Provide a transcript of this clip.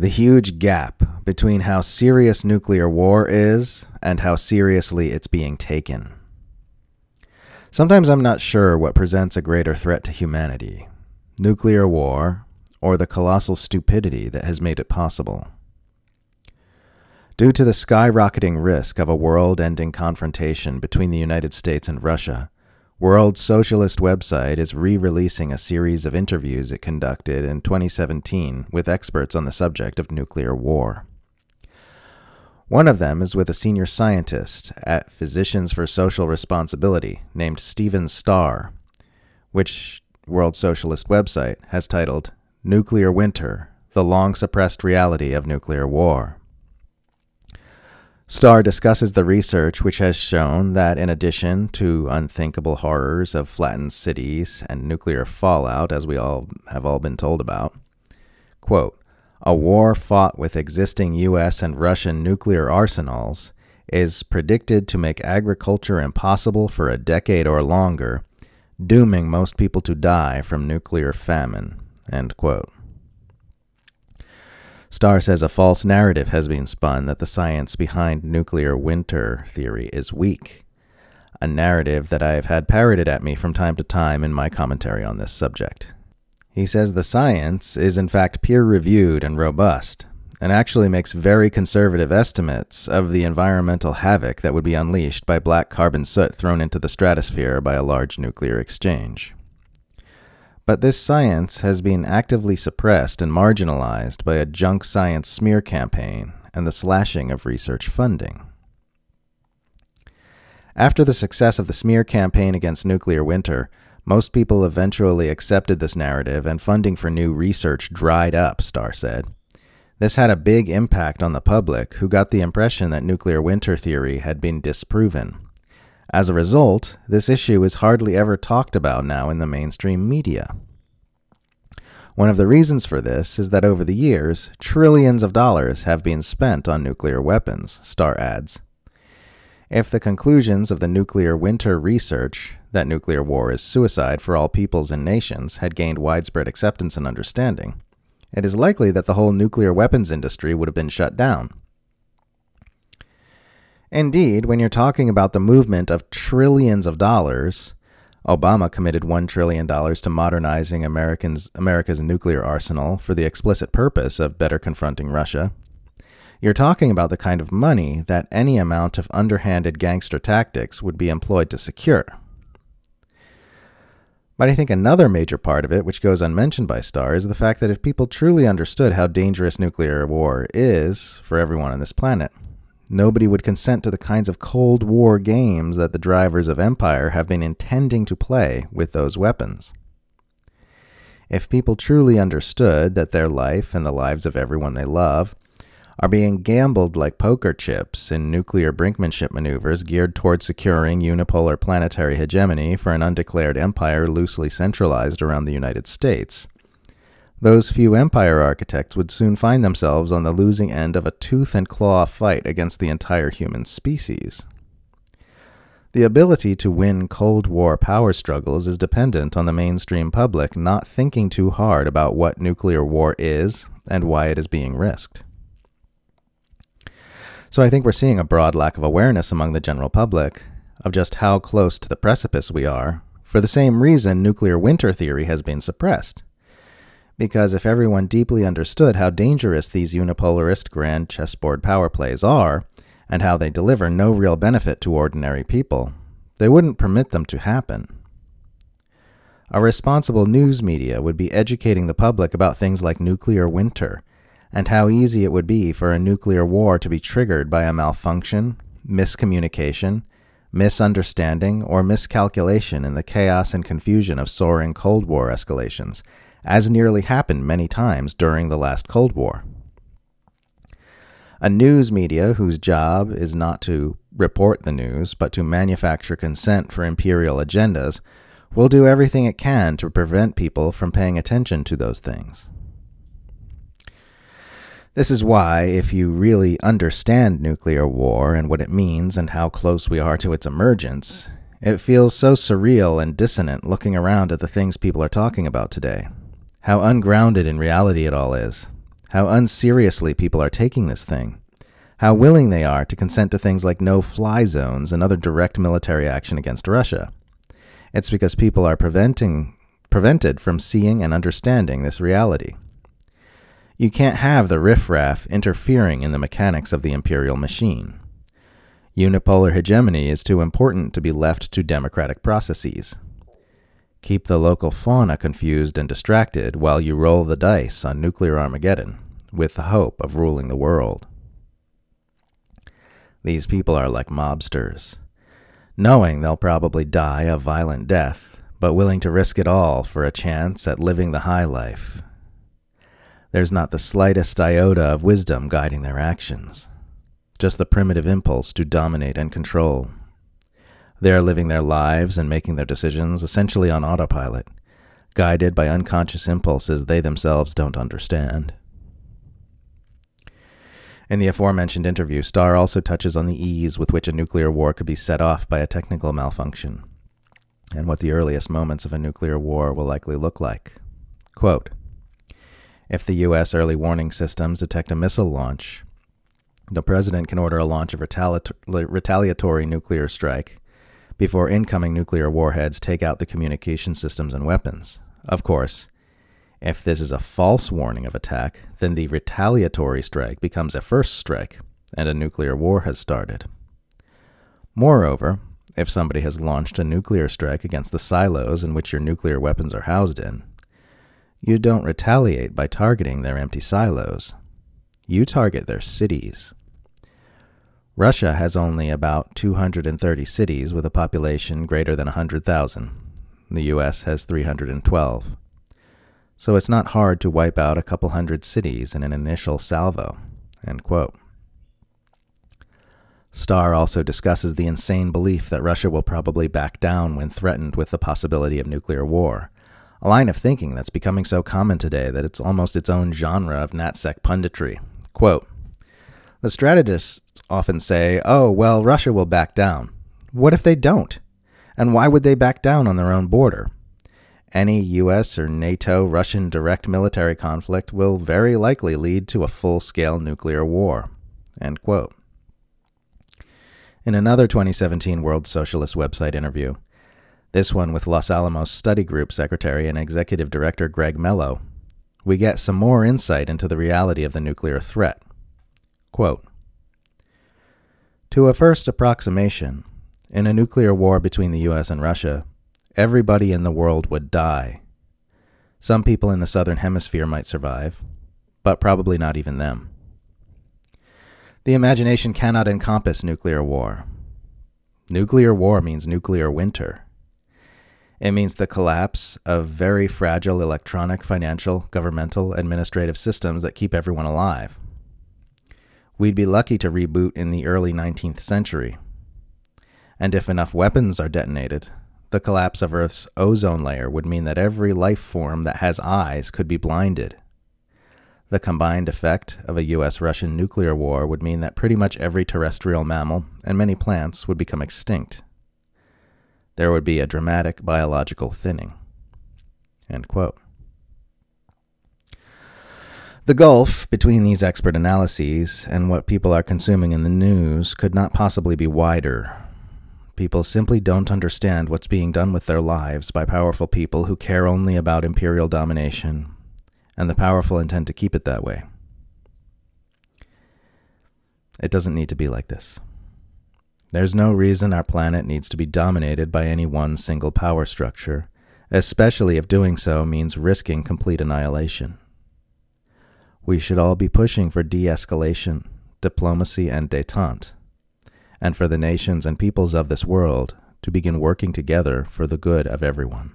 The huge gap between how serious nuclear war is and how seriously it's being taken. Sometimes I'm not sure what presents a greater threat to humanity nuclear war or the colossal stupidity that has made it possible. Due to the skyrocketing risk of a world ending confrontation between the United States and Russia, World Socialist website is re-releasing a series of interviews it conducted in 2017 with experts on the subject of nuclear war. One of them is with a senior scientist at Physicians for Social Responsibility named Steven Starr, which World Socialist website has titled Nuclear Winter: The Long Suppressed Reality of Nuclear War. Starr discusses the research which has shown that, in addition to unthinkable horrors of flattened cities and nuclear fallout, as we all have all been told about, quote, a war fought with existing U.S. and Russian nuclear arsenals is predicted to make agriculture impossible for a decade or longer, dooming most people to die from nuclear famine. End quote. Starr says a false narrative has been spun that the science behind nuclear winter theory is weak, a narrative that I have had parroted at me from time to time in my commentary on this subject. He says the science is in fact peer reviewed and robust, and actually makes very conservative estimates of the environmental havoc that would be unleashed by black carbon soot thrown into the stratosphere by a large nuclear exchange. But this science has been actively suppressed and marginalized by a junk science smear campaign and the slashing of research funding. After the success of the smear campaign against nuclear winter, most people eventually accepted this narrative and funding for new research dried up, Starr said. This had a big impact on the public, who got the impression that nuclear winter theory had been disproven. As a result, this issue is hardly ever talked about now in the mainstream media. One of the reasons for this is that over the years, trillions of dollars have been spent on nuclear weapons, Starr adds. If the conclusions of the nuclear winter research, that nuclear war is suicide for all peoples and nations, had gained widespread acceptance and understanding, it is likely that the whole nuclear weapons industry would have been shut down. Indeed, when you're talking about the movement of trillions of dollars, Obama committed $1 trillion to modernizing Americans, America's nuclear arsenal for the explicit purpose of better confronting Russia. You're talking about the kind of money that any amount of underhanded gangster tactics would be employed to secure. But I think another major part of it, which goes unmentioned by Starr, is the fact that if people truly understood how dangerous nuclear war is for everyone on this planet, Nobody would consent to the kinds of Cold War games that the drivers of empire have been intending to play with those weapons. If people truly understood that their life and the lives of everyone they love are being gambled like poker chips in nuclear brinkmanship maneuvers geared toward securing unipolar planetary hegemony for an undeclared empire loosely centralized around the United States, those few empire architects would soon find themselves on the losing end of a tooth and claw fight against the entire human species. The ability to win Cold War power struggles is dependent on the mainstream public not thinking too hard about what nuclear war is and why it is being risked. So I think we're seeing a broad lack of awareness among the general public of just how close to the precipice we are, for the same reason nuclear winter theory has been suppressed because if everyone deeply understood how dangerous these unipolarist grand chessboard power plays are, and how they deliver no real benefit to ordinary people, they wouldn't permit them to happen. A responsible news media would be educating the public about things like nuclear winter, and how easy it would be for a nuclear war to be triggered by a malfunction, miscommunication, misunderstanding, or miscalculation in the chaos and confusion of soaring Cold War escalations as nearly happened many times during the last Cold War. A news media whose job is not to report the news, but to manufacture consent for imperial agendas, will do everything it can to prevent people from paying attention to those things. This is why, if you really understand nuclear war and what it means and how close we are to its emergence, it feels so surreal and dissonant looking around at the things people are talking about today how ungrounded in reality it all is, how unseriously people are taking this thing, how willing they are to consent to things like no fly zones and other direct military action against Russia. It's because people are preventing, prevented from seeing and understanding this reality. You can't have the riffraff interfering in the mechanics of the imperial machine. Unipolar hegemony is too important to be left to democratic processes. Keep the local fauna confused and distracted while you roll the dice on nuclear Armageddon with the hope of ruling the world. These people are like mobsters, knowing they'll probably die a violent death, but willing to risk it all for a chance at living the high life. There's not the slightest iota of wisdom guiding their actions, just the primitive impulse to dominate and control. They are living their lives and making their decisions essentially on autopilot, guided by unconscious impulses they themselves don't understand. In the aforementioned interview, Starr also touches on the ease with which a nuclear war could be set off by a technical malfunction, and what the earliest moments of a nuclear war will likely look like. Quote, if the U.S. early warning systems detect a missile launch, the President can order a launch of retaliatory nuclear strike before incoming nuclear warheads take out the communication systems and weapons. Of course, if this is a false warning of attack, then the retaliatory strike becomes a first strike, and a nuclear war has started. Moreover, if somebody has launched a nuclear strike against the silos in which your nuclear weapons are housed in, you don't retaliate by targeting their empty silos. You target their cities. Russia has only about 230 cities with a population greater than 100,000. The US has 312 so it's not hard to wipe out a couple hundred cities in an initial salvo. Starr also discusses the insane belief that Russia will probably back down when threatened with the possibility of nuclear war, a line of thinking that's becoming so common today that it's almost its own genre of NatSec punditry. Quote, the strategists often say, oh, well, Russia will back down. What if they don't? And why would they back down on their own border? any US or NATO Russian direct military conflict will very likely lead to a full scale nuclear war. In another 2017 World Socialist website interview, this one with Los Alamos Study Group Secretary and Executive Director Greg Mello, we get some more insight into the reality of the nuclear threat. Quote, to a first approximation, in a nuclear war between the US and Russia, everybody in the world would die. Some people in the southern hemisphere might survive, but probably not even them. The imagination cannot encompass nuclear war. Nuclear war means nuclear winter. It means the collapse of very fragile electronic, financial, governmental, administrative systems that keep everyone alive. We'd be lucky to reboot in the early 19th century. And if enough weapons are detonated, the collapse of Earth's ozone layer would mean that every life form that has eyes could be blinded. The combined effect of a US Russian nuclear war would mean that pretty much every terrestrial mammal and many plants would become extinct. There would be a dramatic biological thinning. The gulf between these expert analyses and what people are consuming in the news could not possibly be wider People simply don't understand what's being done with their lives by powerful people who care only about imperial domination, and the powerful intend to keep it that way. It doesn't need to be like this. There's no reason our planet needs to be dominated by any one single power structure, especially if doing so means risking complete annihilation. We should all be pushing for de escalation, diplomacy, and detente and for the nations and peoples of this world to begin working together for the good of everyone.